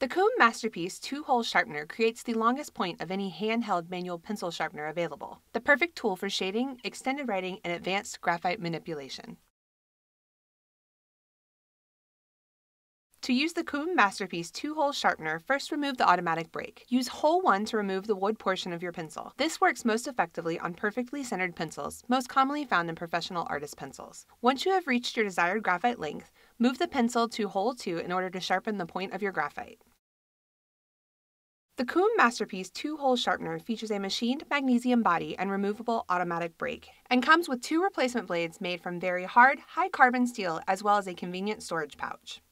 The Kum Masterpiece 2-hole sharpener creates the longest point of any handheld manual pencil sharpener available, the perfect tool for shading, extended writing, and advanced graphite manipulation. To use the Kum Masterpiece 2-hole sharpener, first remove the automatic brake. Use hole 1 to remove the wood portion of your pencil. This works most effectively on perfectly centered pencils, most commonly found in professional artist pencils. Once you have reached your desired graphite length, move the pencil to hole 2 in order to sharpen the point of your graphite. The Kum Masterpiece 2-hole sharpener features a machined magnesium body and removable automatic brake, and comes with two replacement blades made from very hard, high-carbon steel as well as a convenient storage pouch.